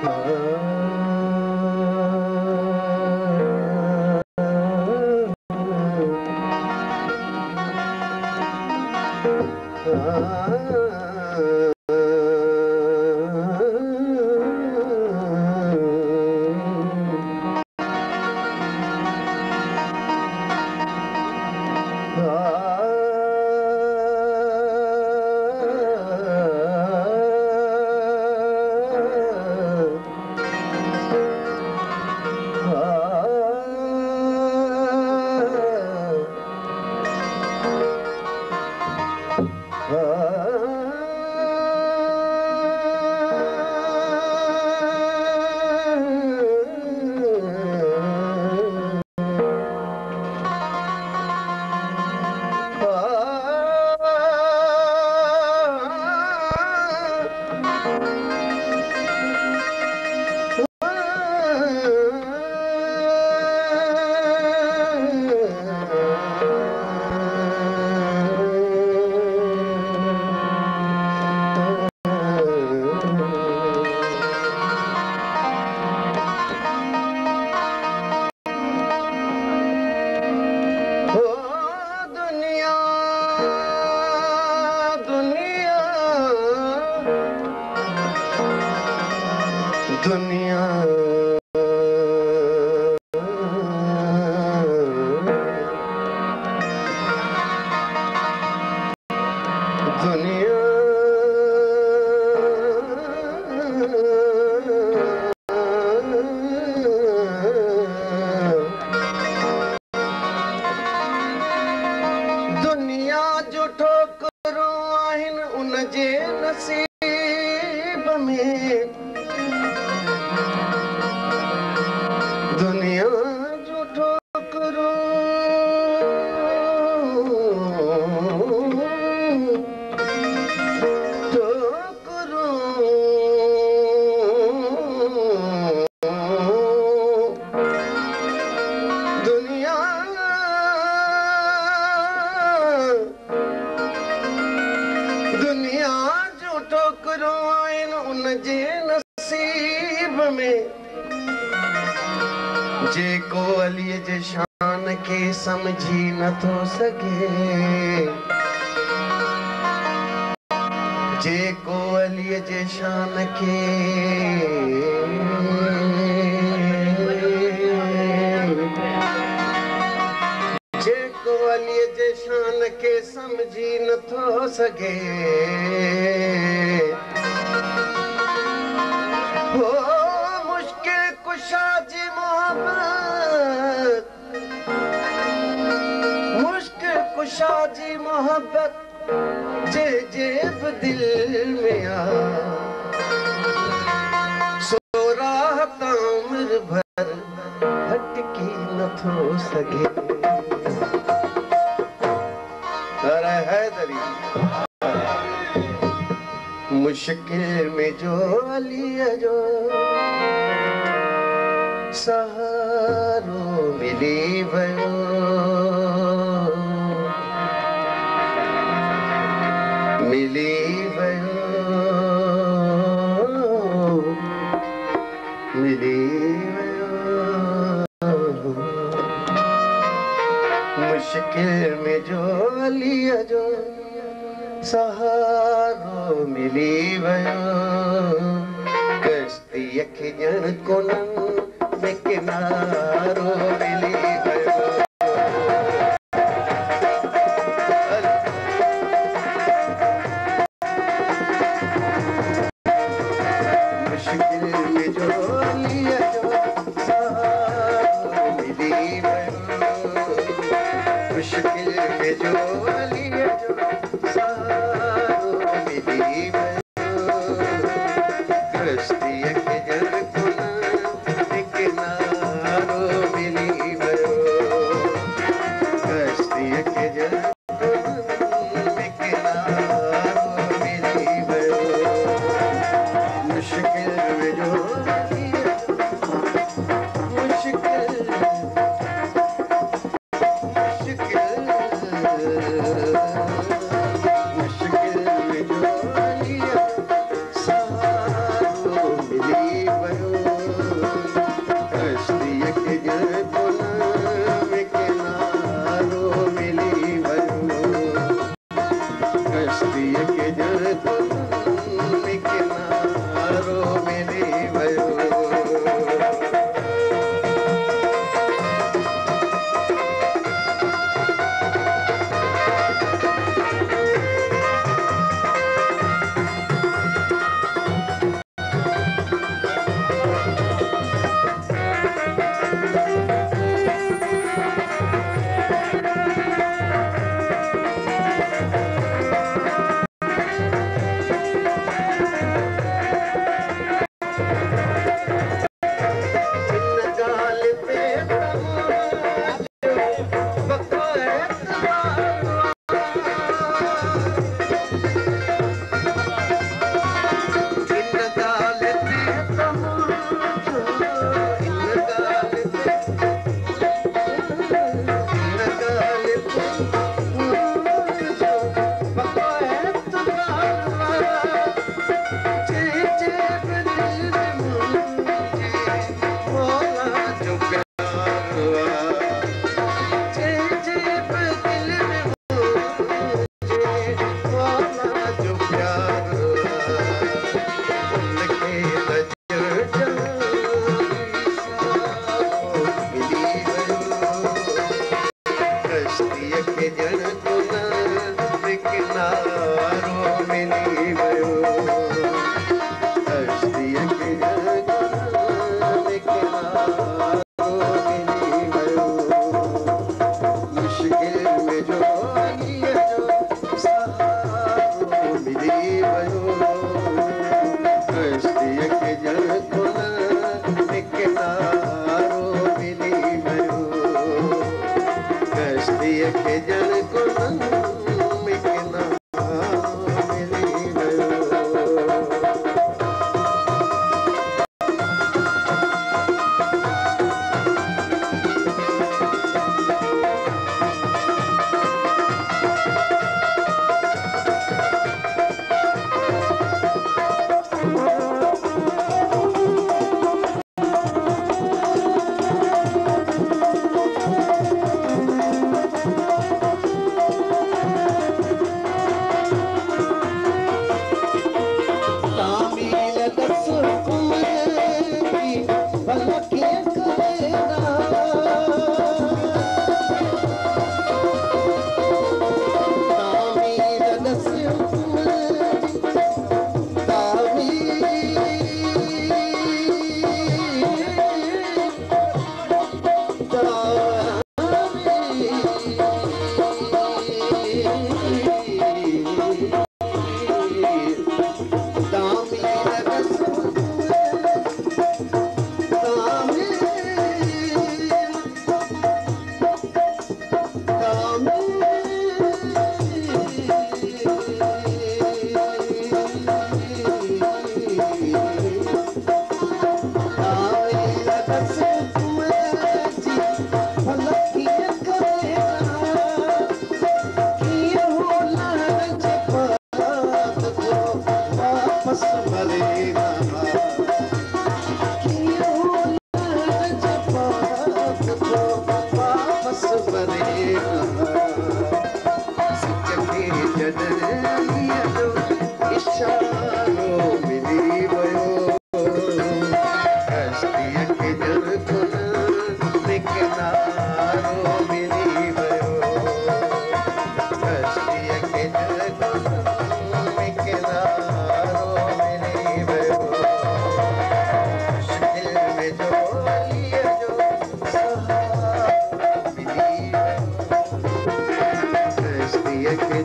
Thank. سمجهي نٿو سگهي جي شان کي جيڪو اليءَ جي شان کي سمجهي نٿو سگهي कुशा जी मोहबत जे जेब दिल में आ। मुश्किल में जो अलीअ মিলিয়ে दिए के जल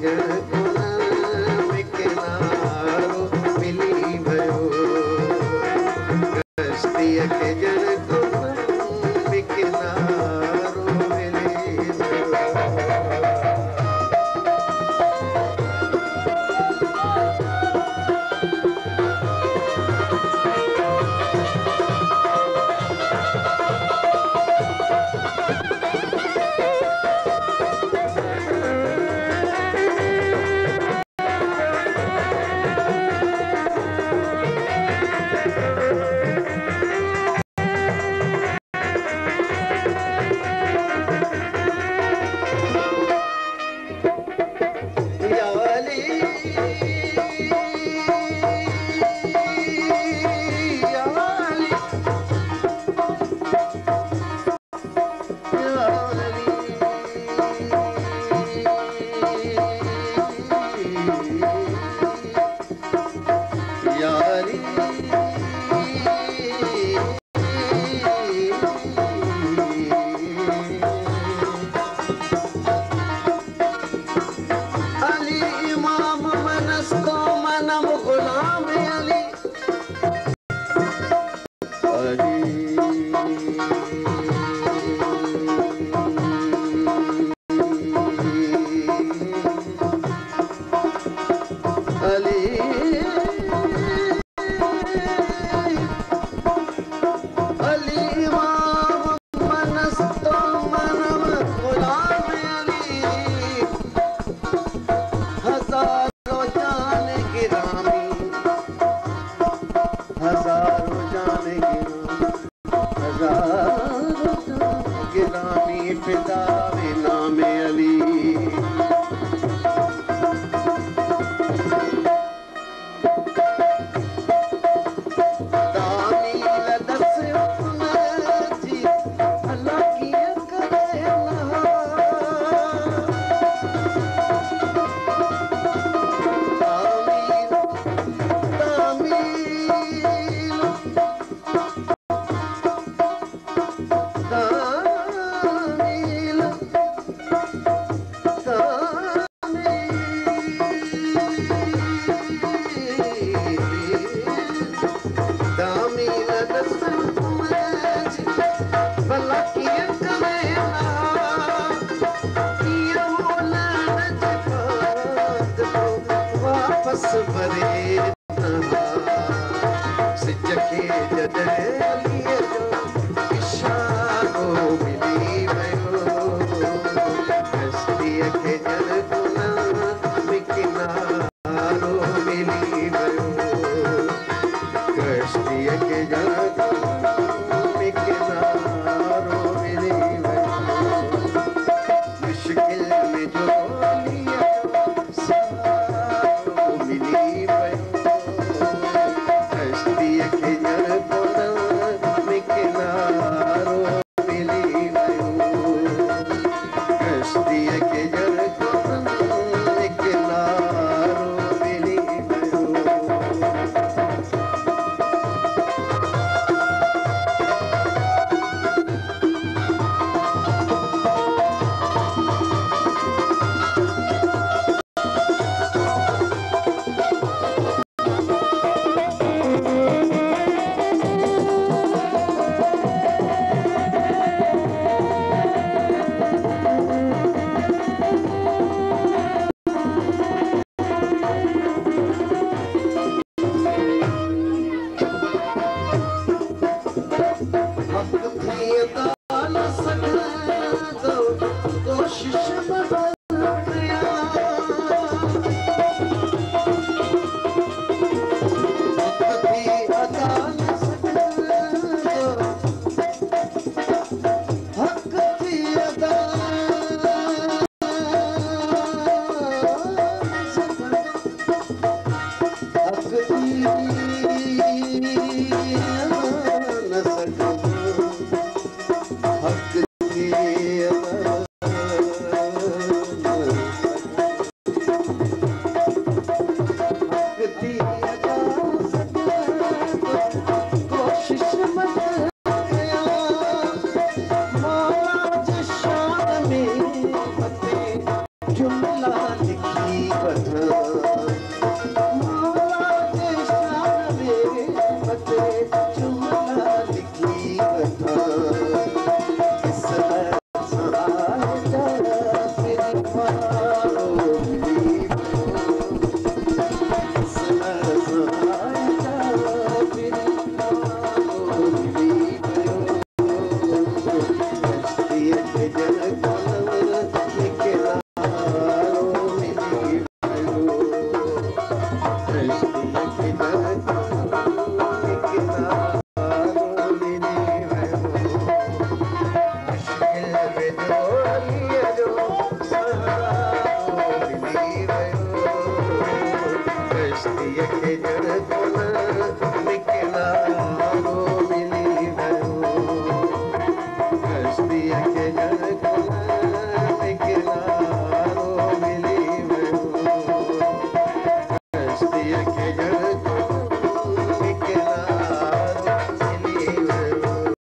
good. பரே